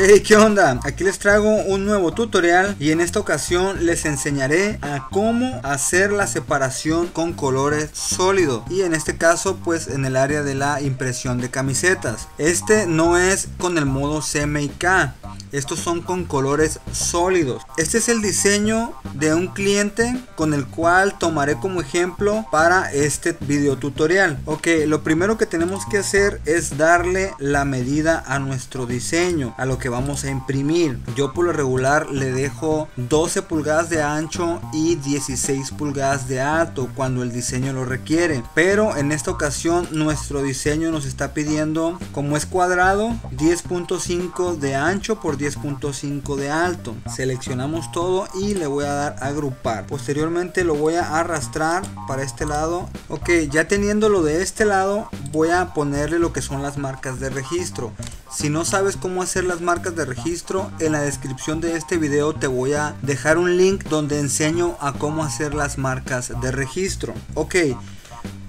Hey, ¿qué onda? Aquí les traigo un nuevo tutorial y en esta ocasión les enseñaré a cómo hacer la separación con colores sólidos y en este caso pues en el área de la impresión de camisetas. Este no es con el modo CMYK, estos son con colores sólidos. Este es el diseño de un cliente con el cual tomaré como ejemplo para este video tutorial. Ok, lo primero que tenemos que hacer es darle la medida a nuestro diseño, a lo que vamos a imprimir. Yo por lo regular le dejo 12 pulgadas de ancho y 16 pulgadas de alto cuando el diseño lo requiere. Pero en esta ocasión nuestro diseño nos está pidiendo, como es cuadrado, 10.5 de ancho por 10.5 de alto. Seleccionamos todo y le voy a dar a agrupar. Posteriormente lo voy a arrastrar para este lado. Ok, ya teniéndolo de este lado, voy a ponerle lo que son las marcas de registro. Si no sabes cómo hacer las marcas de registro, en la descripción de este video te voy a dejar un link donde enseño a cómo hacer las marcas de registro. Ok,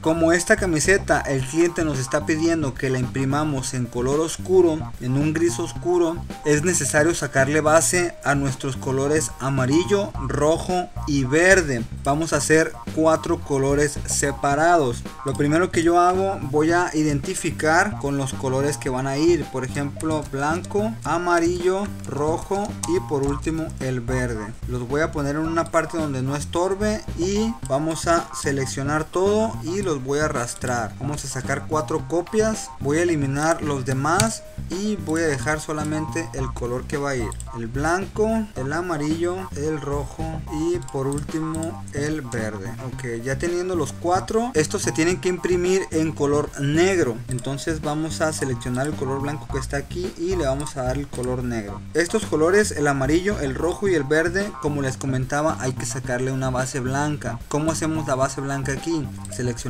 como esta camiseta el cliente nos está pidiendo que la imprimamos en color oscuro, en un gris oscuro, es necesario sacarle base a nuestros colores amarillo, rojo y verde. Vamos a hacer cuatro colores separados. Lo primero que yo hago, voy a identificar con los colores que van a ir. Por ejemplo, blanco, amarillo, rojo y por último el verde. Los voy a poner en una parte donde no estorbe y vamos a seleccionar todo y los voy a arrastrar. Vamos a sacar cuatro copias voy a eliminar los demás y voy a dejar solamente el color que va a ir. El blanco el amarillo el rojo y por último el verde. Ok ya teniendo los cuatro estos se tienen que imprimir en color negro. Entonces vamos a seleccionar el color blanco que está aquí y le vamos a dar el color negro. Estos colores el amarillo el rojo y el verde como les comentaba hay que sacarle una base blanca. ¿cómo hacemos la base blanca aquí?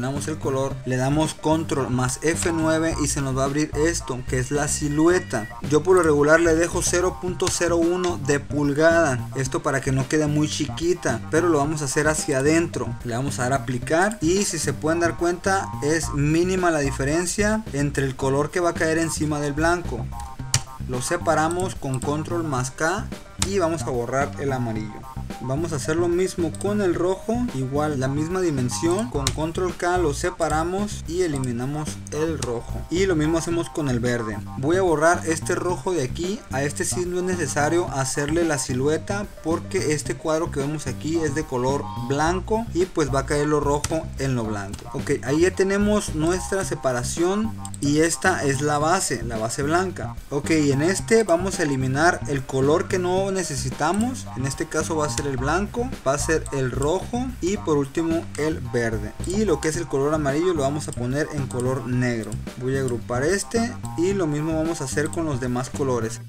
El color, le damos control más F9 y se nos va a abrir esto que es la silueta. Yo por lo regular le dejo 0.01 de pulgada, esto para que no quede muy chiquita, pero lo vamos a hacer hacia adentro. Le vamos a dar aplicar y si se pueden dar cuenta es mínima la diferencia entre el color que va a caer encima del blanco. Lo separamos con control más K y vamos a borrar el amarillo vamos a hacer lo mismo con el rojo igual la misma dimensión con control K lo separamos y eliminamos el rojo. Y lo mismo hacemos con el verde. Voy a borrar este rojo de aquí a este sí no es necesario hacerle la silueta porque este cuadro que vemos aquí es de color blanco y pues va a caer lo rojo en lo blanco. Ok ahí ya tenemos nuestra separación y esta es la base la base blanca. Ok en este vamos a eliminar el color que no necesitamos. En este caso va a ser el blanco, va a ser el rojo y por último el verde. Y lo que es el color amarillo lo vamos a poner en color negro. Voy a agrupar este y lo mismo vamos a hacer con los demás colores.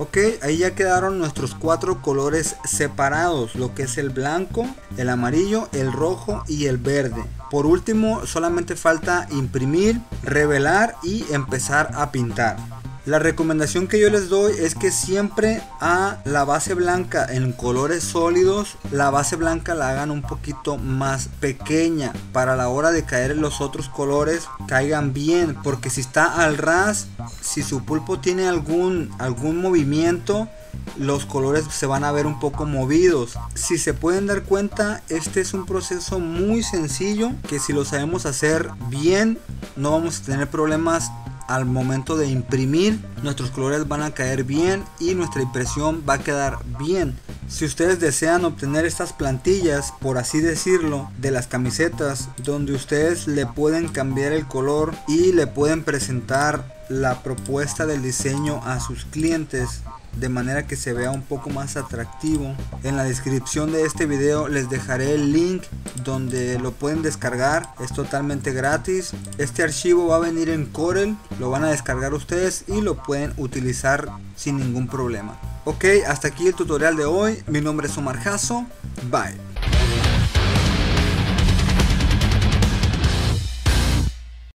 Ok, ahí ya quedaron nuestros cuatro colores separados, lo que es el blanco, el amarillo, el rojo y el verde. Por último, solamente falta imprimir, revelar y empezar a pintar. La recomendación que yo les doy es que siempre a la base blanca en colores sólidos, la base blanca la hagan un poquito más pequeña para la hora de caer en los otros colores caigan bien, porque si está al ras, si su pulpo tiene algún algún movimiento, los colores se van a ver un poco movidos. Si se pueden dar cuenta, este es un proceso muy sencillo que si lo sabemos hacer bien, no vamos a tener problemas al momento de imprimir nuestros colores van a caer bien y nuestra impresión va a quedar bien si ustedes desean obtener estas plantillas por así decirlo de las camisetas donde ustedes le pueden cambiar el color y le pueden presentar la propuesta del diseño a sus clientes de manera que se vea un poco más atractivo. En la descripción de este video les dejaré el link donde lo pueden descargar. Es totalmente gratis. Este archivo va a venir en Corel. Lo van a descargar ustedes y lo pueden utilizar sin ningún problema. Ok, hasta aquí el tutorial de hoy. Mi nombre es Omar Jasso. Bye.